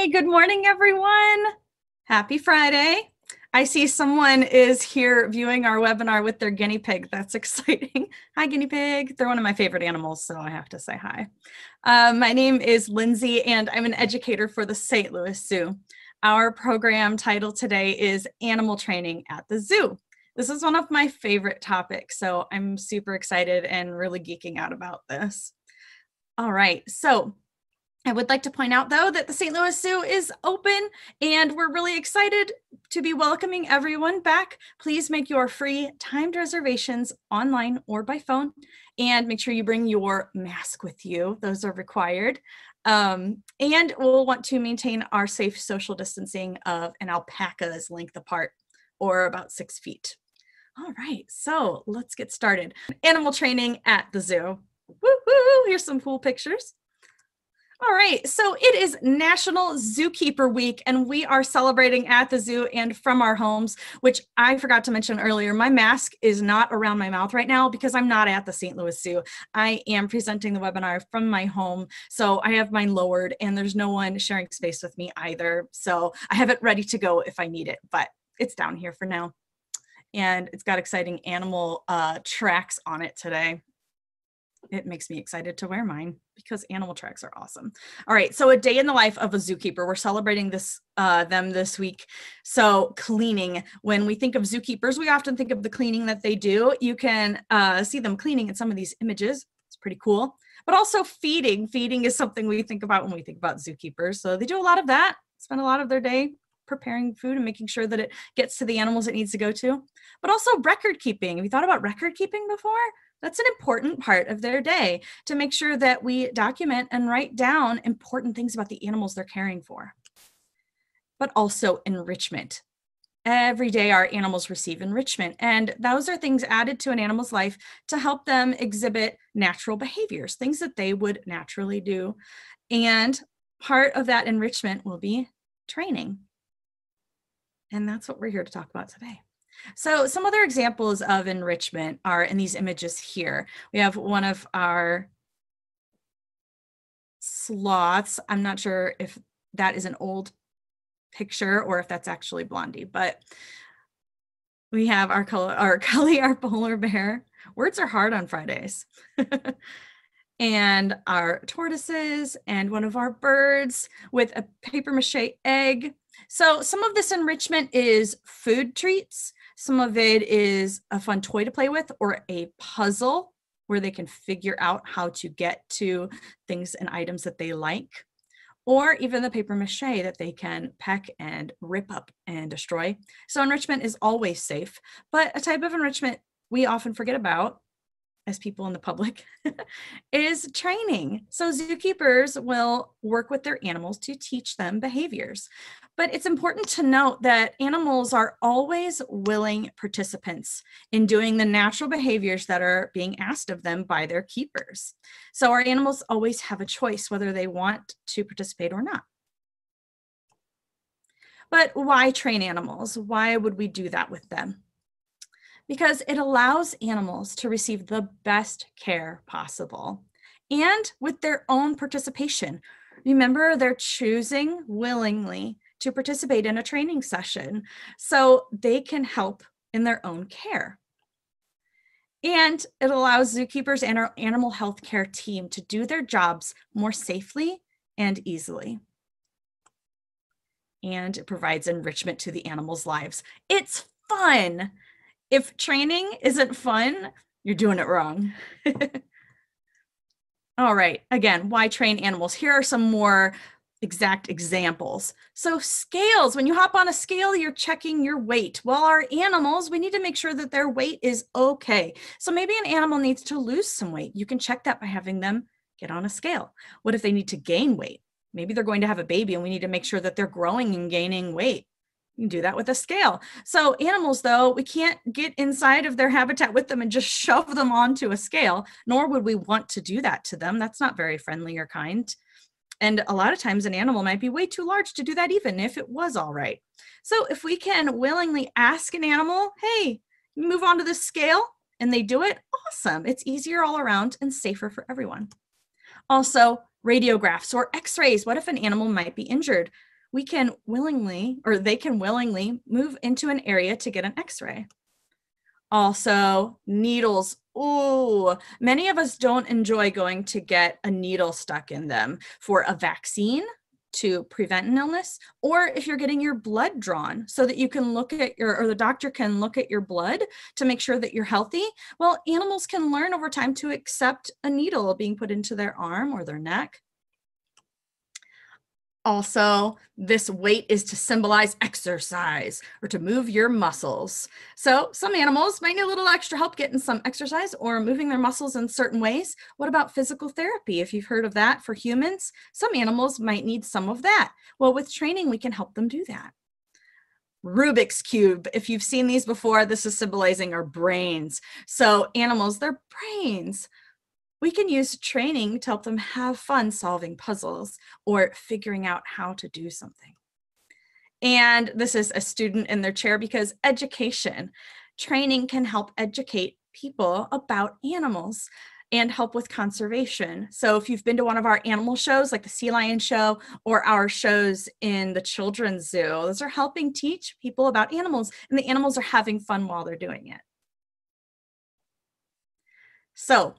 Hey, good morning, everyone. Happy Friday. I see someone is here viewing our webinar with their guinea pig. That's exciting. hi, guinea pig. They're one of my favorite animals, so I have to say hi. Um, my name is Lindsay, and I'm an educator for the St. Louis Zoo. Our program title today is Animal Training at the Zoo. This is one of my favorite topics, so I'm super excited and really geeking out about this. All right, so I would like to point out, though, that the St. Louis Zoo is open and we're really excited to be welcoming everyone back. Please make your free timed reservations online or by phone and make sure you bring your mask with you. Those are required. Um, and we'll want to maintain our safe social distancing of an alpaca's length apart or about six feet. All right, so let's get started. Animal training at the zoo. Woo-hoo, here's some cool pictures. All right, so it is National Zookeeper Week, and we are celebrating at the zoo and from our homes, which I forgot to mention earlier. My mask is not around my mouth right now because I'm not at the St. Louis Zoo. I am presenting the webinar from my home, so I have mine lowered, and there's no one sharing space with me either. So I have it ready to go if I need it, but it's down here for now. And it's got exciting animal uh, tracks on it today it makes me excited to wear mine because animal tracks are awesome. All right, so a day in the life of a zookeeper. We're celebrating this uh, them this week. So cleaning. When we think of zookeepers, we often think of the cleaning that they do. You can uh, see them cleaning in some of these images. It's pretty cool. But also feeding. Feeding is something we think about when we think about zookeepers. So they do a lot of that. Spend a lot of their day preparing food and making sure that it gets to the animals it needs to go to. But also record keeping. Have you thought about record keeping before? That's an important part of their day to make sure that we document and write down important things about the animals they're caring for. But also enrichment. Every day, our animals receive enrichment, and those are things added to an animal's life to help them exhibit natural behaviors, things that they would naturally do. And part of that enrichment will be training. And that's what we're here to talk about today. So some other examples of enrichment are in these images here. We have one of our sloths. I'm not sure if that is an old picture or if that's actually Blondie, but we have our color, our Cully, our polar bear. Words are hard on Fridays. and our tortoises and one of our birds with a paper mache egg. So some of this enrichment is food treats. Some of it is a fun toy to play with or a puzzle where they can figure out how to get to things and items that they like, or even the paper mache that they can peck and rip up and destroy. So enrichment is always safe, but a type of enrichment we often forget about as people in the public is training. So zookeepers will work with their animals to teach them behaviors. But it's important to note that animals are always willing participants in doing the natural behaviors that are being asked of them by their keepers. So our animals always have a choice whether they want to participate or not. But why train animals? Why would we do that with them? Because it allows animals to receive the best care possible and with their own participation. Remember, they're choosing willingly to participate in a training session so they can help in their own care. And it allows zookeepers and our animal health care team to do their jobs more safely and easily. And it provides enrichment to the animals' lives. It's fun if training isn't fun, you're doing it wrong. All right, again, why train animals? Here are some more exact examples. So scales, when you hop on a scale, you're checking your weight. Well, our animals, we need to make sure that their weight is okay. So maybe an animal needs to lose some weight. You can check that by having them get on a scale. What if they need to gain weight? Maybe they're going to have a baby and we need to make sure that they're growing and gaining weight. You can do that with a scale. So animals, though, we can't get inside of their habitat with them and just shove them onto a scale, nor would we want to do that to them. That's not very friendly or kind. And a lot of times an animal might be way too large to do that even if it was all right. So if we can willingly ask an animal, hey, move on to this scale, and they do it, awesome. It's easier all around and safer for everyone. Also, radiographs or x-rays. What if an animal might be injured? We can willingly, or they can willingly move into an area to get an x-ray. Also, needles. Oh, many of us don't enjoy going to get a needle stuck in them for a vaccine to prevent an illness, or if you're getting your blood drawn so that you can look at your, or the doctor can look at your blood to make sure that you're healthy. Well, animals can learn over time to accept a needle being put into their arm or their neck. Also, this weight is to symbolize exercise or to move your muscles. So, some animals might need a little extra help getting some exercise or moving their muscles in certain ways. What about physical therapy? If you've heard of that for humans, some animals might need some of that. Well, with training, we can help them do that. Rubik's Cube. If you've seen these before, this is symbolizing our brains. So, animals, their brains we can use training to help them have fun solving puzzles or figuring out how to do something. And this is a student in their chair because education, training can help educate people about animals and help with conservation. So if you've been to one of our animal shows like the Sea Lion show or our shows in the children's zoo, those are helping teach people about animals and the animals are having fun while they're doing it. So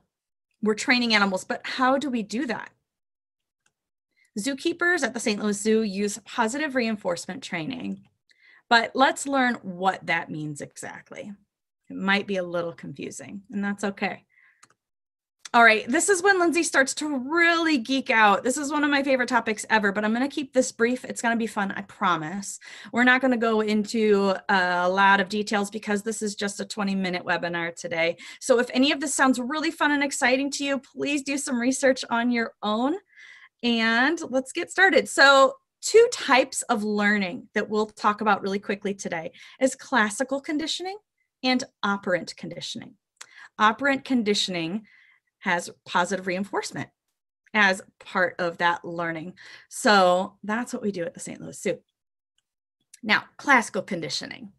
we're training animals, but how do we do that? Zookeepers at the St. Louis Zoo use positive reinforcement training, but let's learn what that means exactly. It might be a little confusing, and that's okay. All right, this is when Lindsay starts to really geek out. This is one of my favorite topics ever, but I'm going to keep this brief. It's going to be fun, I promise. We're not going to go into a lot of details because this is just a 20 minute webinar today. So if any of this sounds really fun and exciting to you, please do some research on your own and let's get started. So two types of learning that we'll talk about really quickly today is classical conditioning and operant conditioning. Operant conditioning has positive reinforcement as part of that learning. So that's what we do at the St. Louis Zoo. Now, classical conditioning.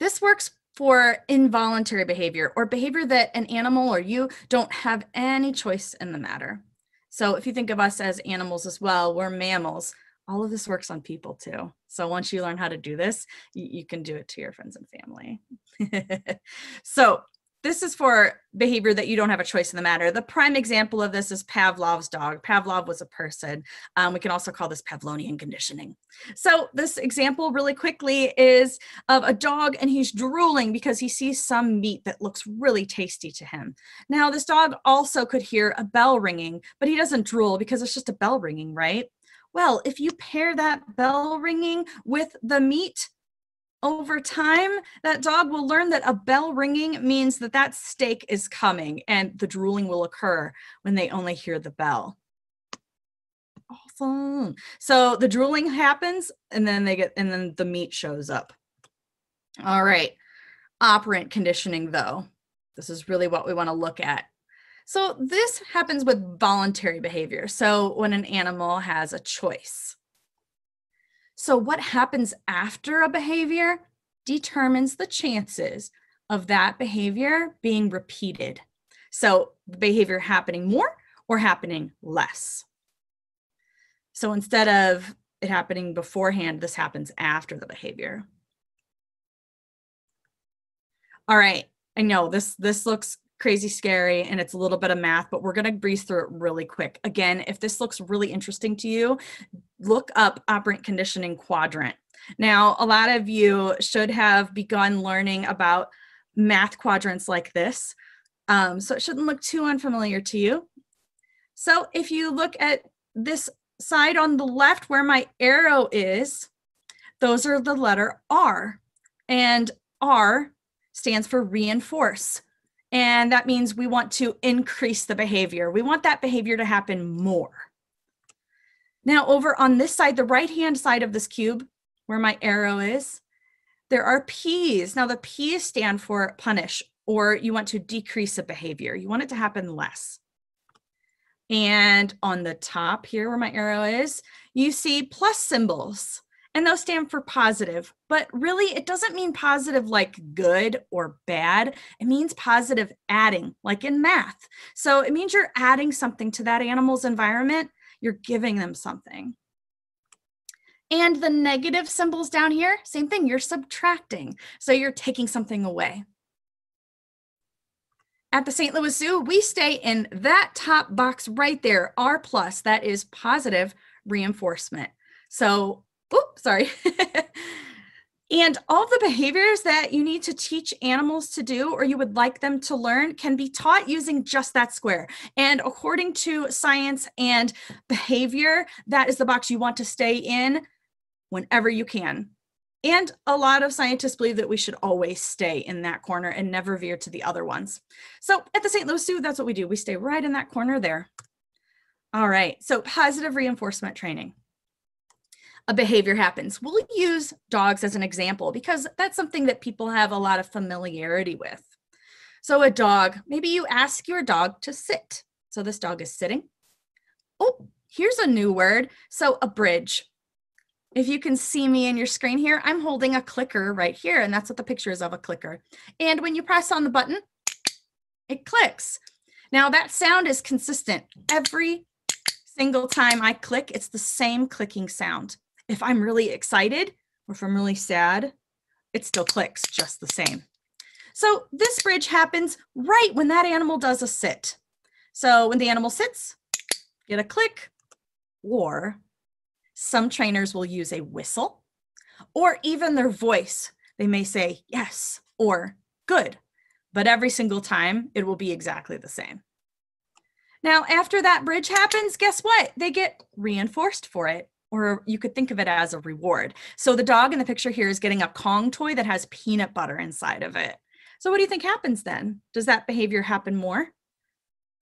This works for involuntary behavior or behavior that an animal or you don't have any choice in the matter. So if you think of us as animals as well, we're mammals. All of this works on people too. So once you learn how to do this, you, you can do it to your friends and family. so this is for behavior that you don't have a choice in the matter. The prime example of this is Pavlov's dog. Pavlov was a person. Um, we can also call this Pavlovian conditioning. So this example really quickly is of a dog and he's drooling because he sees some meat that looks really tasty to him. Now this dog also could hear a bell ringing, but he doesn't drool because it's just a bell ringing, right? Well, if you pair that bell ringing with the meat, over time, that dog will learn that a bell ringing means that that steak is coming and the drooling will occur when they only hear the bell. Awesome. So the drooling happens and then they get, and then the meat shows up. All right. Operant conditioning, though. This is really what we want to look at. So this happens with voluntary behavior. So when an animal has a choice. So, what happens after a behavior determines the chances of that behavior being repeated. So, behavior happening more or happening less. So, instead of it happening beforehand, this happens after the behavior. All right, I know this this looks crazy scary and it's a little bit of math, but we're going to breeze through it really quick. Again, if this looks really interesting to you, look up operant conditioning quadrant. Now, a lot of you should have begun learning about math quadrants like this. Um, so it shouldn't look too unfamiliar to you. So if you look at this side on the left where my arrow is, those are the letter R. And R stands for reinforce. And that means we want to increase the behavior. We want that behavior to happen more. Now over on this side, the right-hand side of this cube, where my arrow is, there are P's. Now the P's stand for punish, or you want to decrease a behavior. You want it to happen less. And on the top here where my arrow is, you see plus symbols and those stand for positive. But really, it doesn't mean positive like good or bad. It means positive adding, like in math. So it means you're adding something to that animal's environment, you're giving them something. And the negative symbols down here, same thing, you're subtracting. So you're taking something away. At the St. Louis Zoo, we stay in that top box right there, R plus, that is positive reinforcement. So, sorry. and all the behaviors that you need to teach animals to do or you would like them to learn can be taught using just that square. And according to science and behavior, that is the box you want to stay in whenever you can. And a lot of scientists believe that we should always stay in that corner and never veer to the other ones. So at the St. Louis Zoo, that's what we do. We stay right in that corner there. All right, so positive reinforcement training. A behavior happens. We'll use dogs as an example because that's something that people have a lot of familiarity with. So a dog, maybe you ask your dog to sit. So this dog is sitting. Oh, here's a new word. So a bridge. If you can see me in your screen here, I'm holding a clicker right here, and that's what the picture is of a clicker. And when you press on the button, it clicks. Now that sound is consistent. Every single time I click, it's the same clicking sound. If I'm really excited or if I'm really sad, it still clicks just the same. So this bridge happens right when that animal does a sit. So when the animal sits, get a click, or some trainers will use a whistle or even their voice. They may say yes or good, but every single time it will be exactly the same. Now, after that bridge happens, guess what? They get reinforced for it, or you could think of it as a reward. So the dog in the picture here is getting a Kong toy that has peanut butter inside of it. So what do you think happens then? Does that behavior happen more?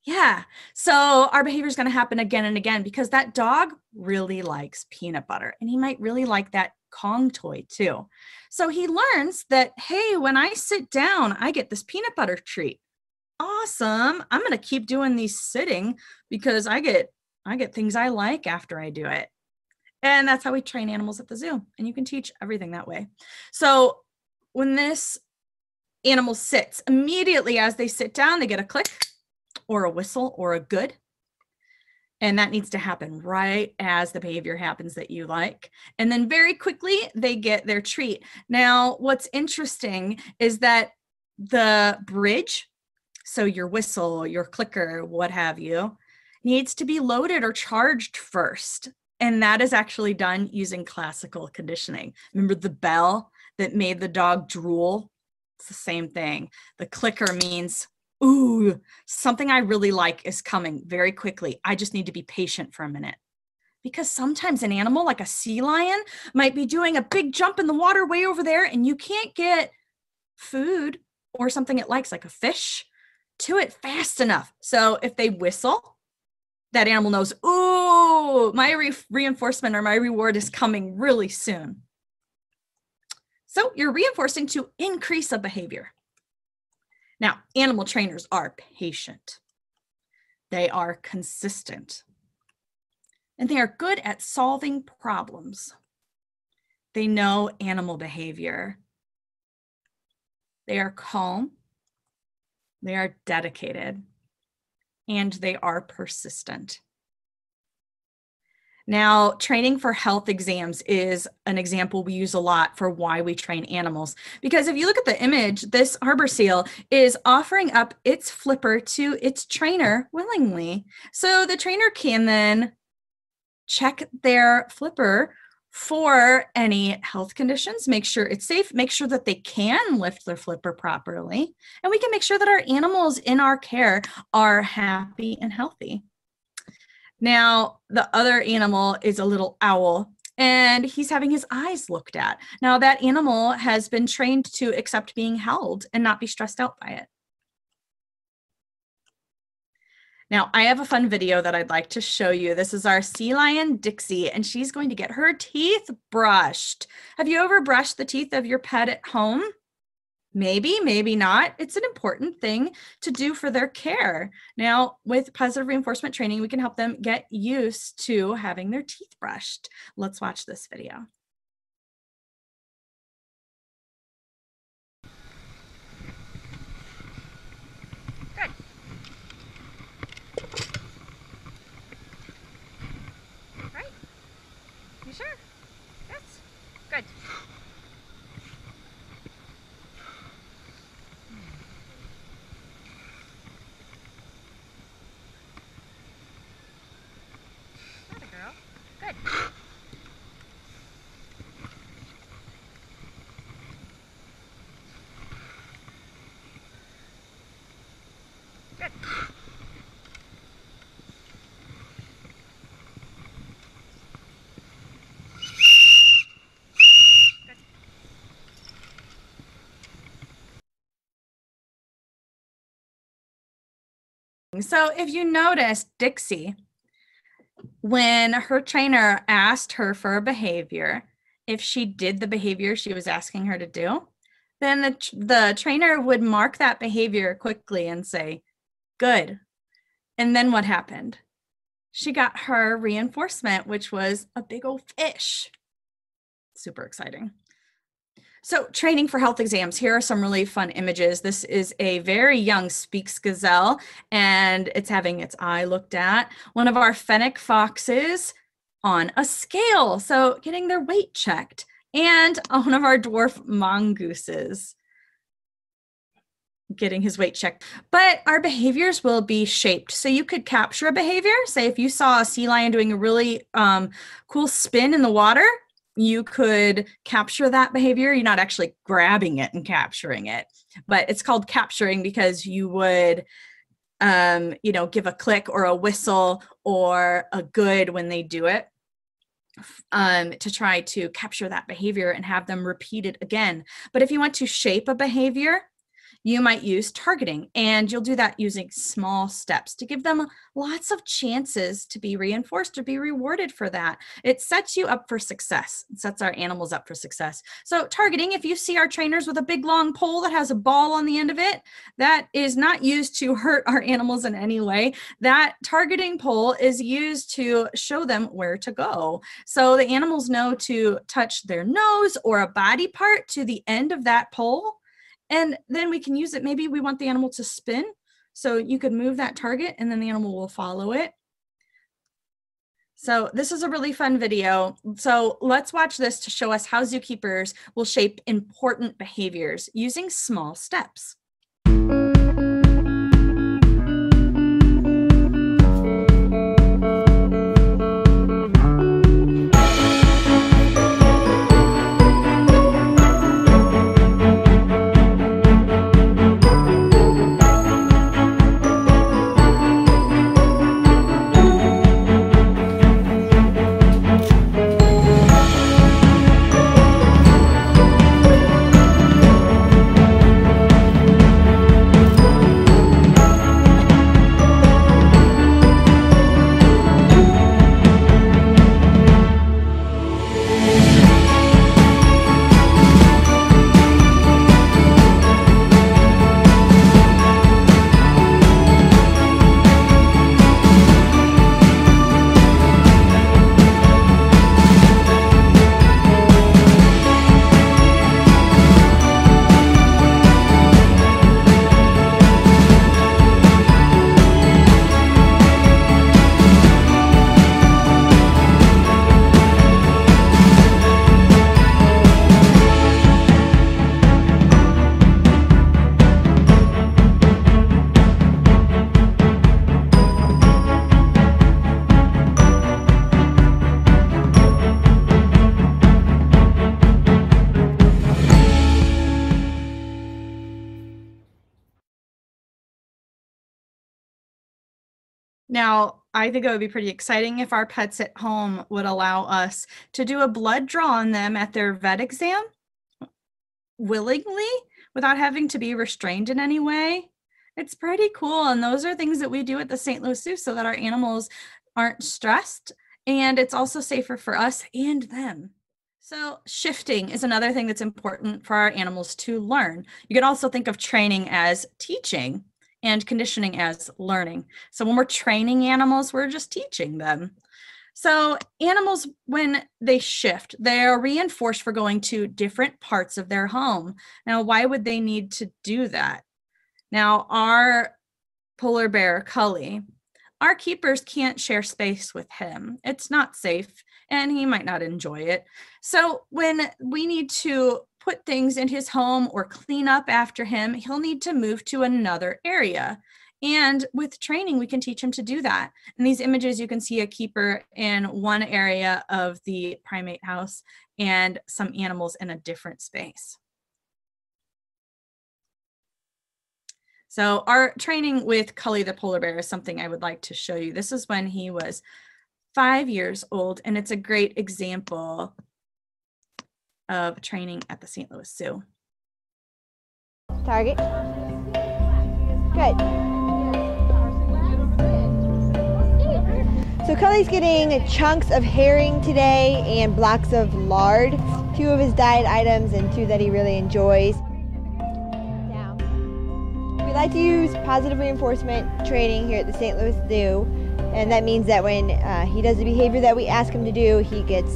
Yeah. So our behavior is going to happen again and again because that dog really likes peanut butter and he might really like that Kong toy too. So he learns that, hey, when I sit down, I get this peanut butter treat. Awesome. I'm going to keep doing these sitting because I get I get things I like after I do it. And that's how we train animals at the zoo. And you can teach everything that way. So when this animal sits, immediately as they sit down, they get a click or a whistle or a good. And that needs to happen right as the behavior happens that you like. And then very quickly, they get their treat. Now, what's interesting is that the bridge, so your whistle, your clicker, what have you, needs to be loaded or charged first. And that is actually done using classical conditioning. Remember the bell that made the dog drool? It's the same thing. The clicker means ooh, something I really like is coming very quickly. I just need to be patient for a minute. Because sometimes an animal like a sea lion might be doing a big jump in the water way over there, and you can't get food or something it likes, like a fish, to it fast enough. So if they whistle, that animal knows, ooh, my re- reinforcement or my reward is coming really soon. So you're reinforcing to increase a behavior. Now, animal trainers are patient, they are consistent, and they are good at solving problems. They know animal behavior. They are calm, they are dedicated, and they are persistent. Now, training for health exams is an example we use a lot for why we train animals. Because if you look at the image, this harbor seal is offering up its flipper to its trainer willingly. So the trainer can then check their flipper for any health conditions, make sure it's safe, make sure that they can lift their flipper properly, and we can make sure that our animals in our care are happy and healthy. Now, the other animal is a little owl and he's having his eyes looked at. Now, that animal has been trained to accept being held and not be stressed out by it. Now, I have a fun video that I'd like to show you. This is our sea lion, Dixie, and she's going to get her teeth brushed. Have you ever brushed the teeth of your pet at home? Maybe, maybe not. It's an important thing to do for their care. Now, with positive reinforcement training, we can help them get used to having their teeth brushed. Let's watch this video. Good. Right? You sure? So if you notice, Dixie, when her trainer asked her for a behavior, if she did the behavior she was asking her to do, then the, the trainer would mark that behavior quickly and say, Good. And then what happened? She got her reinforcement, which was a big old fish. Super exciting. So, training for health exams. Here are some really fun images. This is a very young Speke's gazelle, and it's having its eye looked at. One of our fennec foxes on a scale, so getting their weight checked, and one of our dwarf mongooses getting his weight checked. But our behaviors will be shaped. So you could capture a behavior. Say if you saw a sea lion doing a really um, cool spin in the water, you could capture that behavior. You're not actually grabbing it and capturing it, but it's called capturing because you would, um, you know, give a click or a whistle or a good when they do it um, to try to capture that behavior and have them repeat it again. But if you want to shape a behavior, you might use targeting and you'll do that using small steps to give them lots of chances to be reinforced or be rewarded for that. It sets you up for success. It sets our animals up for success. So targeting, if you see our trainers with a big long pole that has a ball on the end of it, that is not used to hurt our animals in any way. That targeting pole is used to show them where to go. So the animals know to touch their nose or a body part to the end of that pole and then we can use it. Maybe we want the animal to spin. So you could move that target and then the animal will follow it. So this is a really fun video. So let's watch this to show us how zookeepers will shape important behaviors using small steps. Now, I think it would be pretty exciting if our pets at home would allow us to do a blood draw on them at their vet exam willingly without having to be restrained in any way. It's pretty cool. And those are things that we do at the St. Louis Zoo so that our animals aren't stressed and it's also safer for us and them. So, shifting is another thing that's important for our animals to learn. You can also think of training as teaching and conditioning as learning. So when we're training animals, we're just teaching them. So animals, when they shift, they are reinforced for going to different parts of their home. Now, why would they need to do that? Now, our polar bear, Cully, our keepers can't share space with him. It's not safe and he might not enjoy it. So when we need to put things in his home or clean up after him, he'll need to move to another area. And with training, we can teach him to do that. In these images, you can see a keeper in one area of the primate house and some animals in a different space. So our training with Cully the polar bear is something I would like to show you. This is when he was five years old, and it's a great example of training at the St. Louis Zoo. Target. Good. So Cully's getting chunks of herring today and blocks of lard, two of his diet items and two that he really enjoys. We like to use positive reinforcement training here at the St. Louis Zoo, and that means that when uh, he does the behavior that we ask him to do, he gets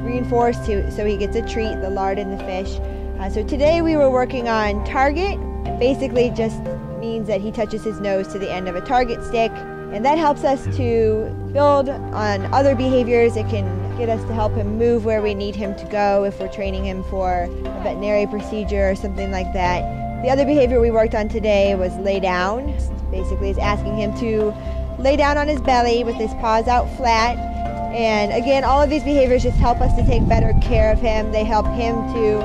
reinforced so he gets a treat, the lard and the fish. Uh, so today we were working on target. Basically just means that he touches his nose to the end of a target stick and that helps us to build on other behaviors. It can get us to help him move where we need him to go if we're training him for a veterinary procedure or something like that. The other behavior we worked on today was lay down. Basically, it's asking him to lay down on his belly with his paws out flat. And again, all of these behaviors just help us to take better care of him. They help him to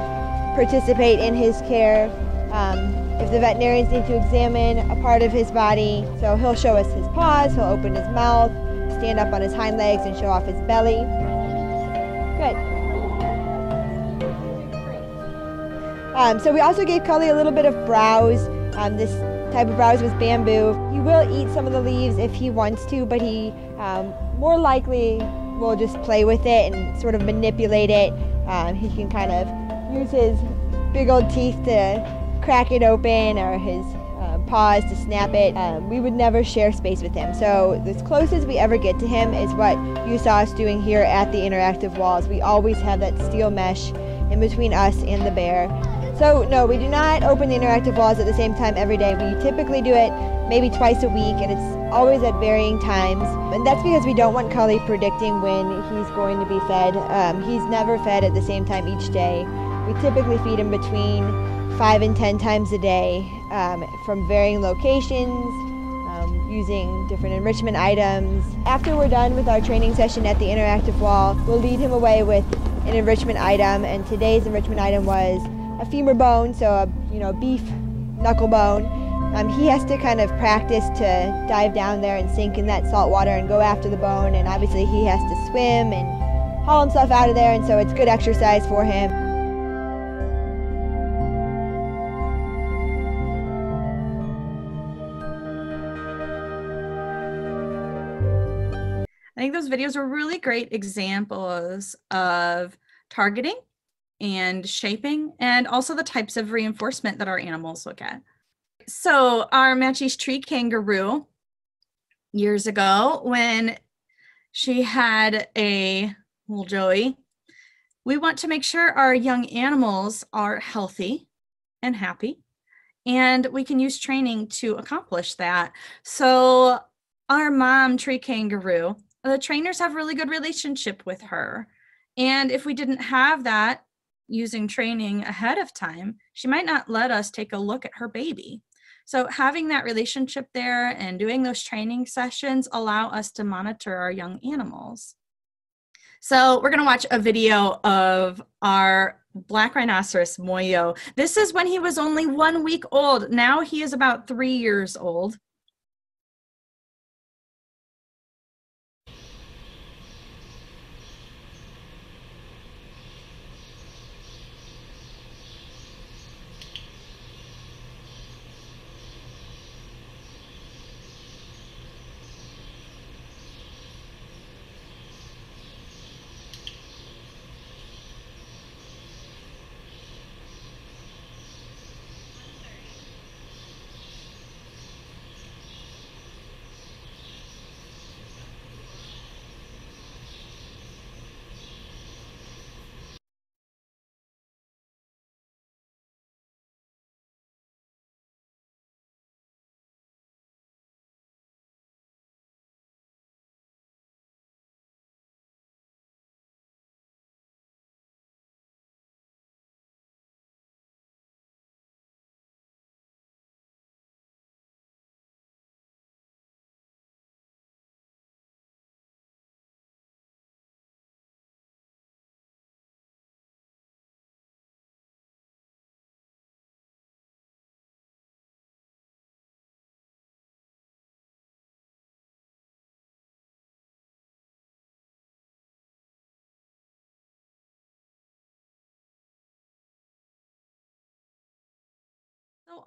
participate in his care. Um, if the veterinarians need to examine a part of his body, so he'll show us his paws, he'll open his mouth, stand up on his hind legs and show off his belly. Good. Um, so we also gave Cully a little bit of browse. Um, this type of browse was bamboo. He will eat some of the leaves if he wants to, but he um, more likely will just play with it and sort of manipulate it. Um, he can kind of use his big old teeth to crack it open or his uh, paws to snap it. Um, we would never share space with him. So as closest we ever get to him is what you saw us doing here at the interactive walls. We always have that steel mesh in between us and the bear. So no, we do not open the interactive walls at the same time every day. We typically do it maybe twice a week and it's always at varying times. And that's because we don't want Cully predicting when he's going to be fed. Um, he's never fed at the same time each day. We typically feed him between five and ten times a day um, from varying locations, um, using different enrichment items. After we're done with our training session at the interactive wall, we'll lead him away with an enrichment item, and today's enrichment item was a femur bone, so a you know beef knuckle bone. Um, he has to kind of practice to dive down there and sink in that salt water and go after the bone, and obviously he has to swim and haul himself out of there, and so it's good exercise for him. I think those videos are really great examples of targeting and shaping and also the types of reinforcement that our animals look at. So our Matschie's tree kangaroo years ago when she had a little Joey, we want to make sure our young animals are healthy and happy and we can use training to accomplish that. So our mom tree kangaroo the trainers have really good relationship with her and if we didn't have that using training ahead of time she might not let us take a look at her baby so having that relationship there and doing those training sessions allow us to monitor our young animals. So we're going to watch a video of our black rhinoceros moyo. This is when he was only one week old. Now he is about three years old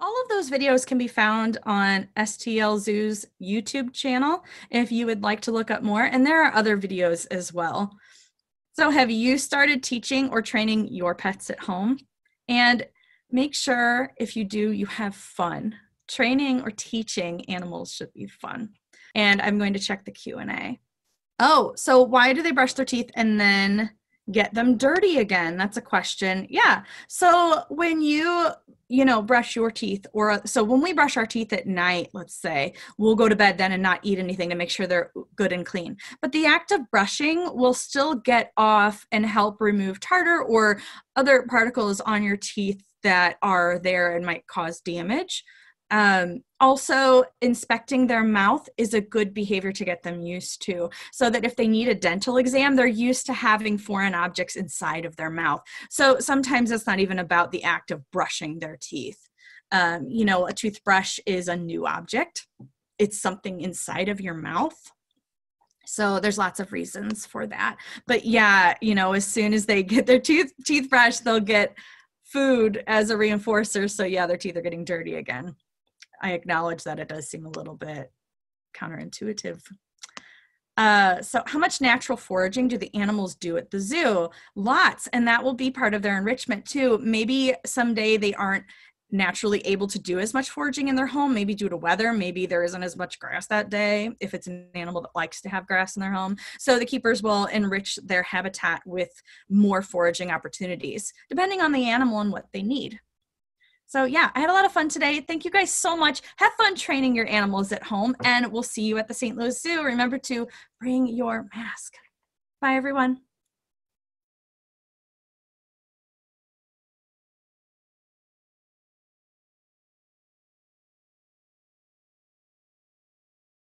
all of those videos can be found on STL Zoo's YouTube channel if you would like to look up more. And there are other videos as well. So, have you started teaching or training your pets at home? And make sure if you do, you have fun. Training or teaching animals should be fun. And I'm going to check the Q&A. Oh, so why do they brush their teeth and then get them dirty again? That's a question. Yeah. So when you, you know, brush your teeth or uh, so when we brush our teeth at night, let's say, we'll go to bed then and not eat anything to make sure they're good and clean. But the act of brushing will still get off and help remove tartar or other particles on your teeth that are there and might cause damage. Um, also, inspecting their mouth is a good behavior to get them used to, so that if they need a dental exam, they're used to having foreign objects inside of their mouth. So sometimes it's not even about the act of brushing their teeth. Um, you know, a toothbrush is a new object, it's something inside of your mouth. So there's lots of reasons for that. But yeah, you know, as soon as they get their tooth teeth brushed, they'll get food as a reinforcer. So yeah, their teeth are getting dirty again. I acknowledge that it does seem a little bit counterintuitive. Uh, so, how much natural foraging do the animals do at the zoo? Lots, and that will be part of their enrichment too. Maybe someday they aren't naturally able to do as much foraging in their home, maybe due to weather, maybe there isn't as much grass that day if it's an animal that likes to have grass in their home. So the keepers will enrich their habitat with more foraging opportunities, depending on the animal and what they need. So, yeah, I had a lot of fun today. Thank you guys so much. Have fun training your animals at home, and we'll see you at the St. Louis Zoo. Remember to bring your mask. Bye, everyone.